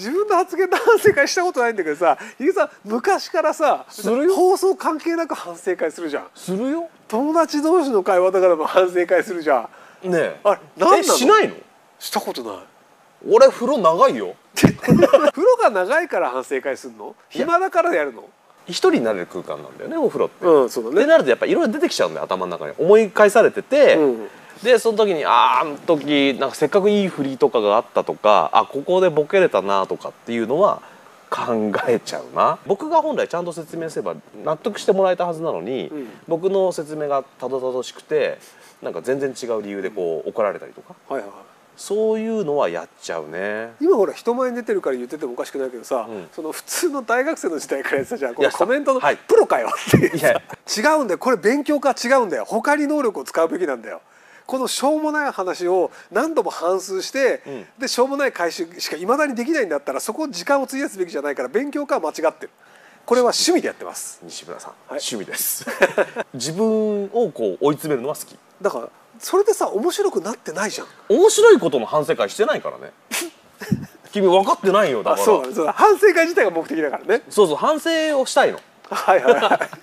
自分の発言の反省会したことないんだけどさひげさん昔からさ放送関係なく反省会するじゃん。するよ。友達同士の会話だからも反省会するじゃん。ねえ。あれ何なしないの？したことない。俺風呂長いよ。風呂が長いから反省会するの？暇だからやるの？一人になれる空間なんだよねお風呂って、うんそうだね。ってなるとやっぱいろいろ出てきちゃうんだよ頭の中に。思い返されてて、うんでその時にあーあの時なんかせっかくいい振りとかがあったとかあここでボケれたなとかっていうのは考えちゃうな。僕が本来ちゃんと説明すれば納得してもらえたはずなのに、うん。僕の説明がたどたどしくてなんか全然違う理由でこう怒られたりとか。はいはいそういうのはやっちゃうね。今ほら人前に出てるから言っててもおかしくないけどさ、うん。その普通の大学生の時代からやってたじゃん。このコメントのはい。プロかよって違うんだよ。これ勉強か違うんだよ。他に能力を使うべきなんだよこのしょうもない話を何度も反数して、うん。でしょうもない回収しかいまだにできないんだったらそこ時間を費やすべきじゃないから勉強かは間違ってる。これは趣味でやってます。西村さん、はい。趣味です。自分をこう追い詰めるのは好き。だからそれでさ面白くなってないじゃん。面白いことの反省会してないからね。君分かってないよだから。あそうそう。だ反省会自体が目的だからね。そうそう反省をしたいの。はいはいはい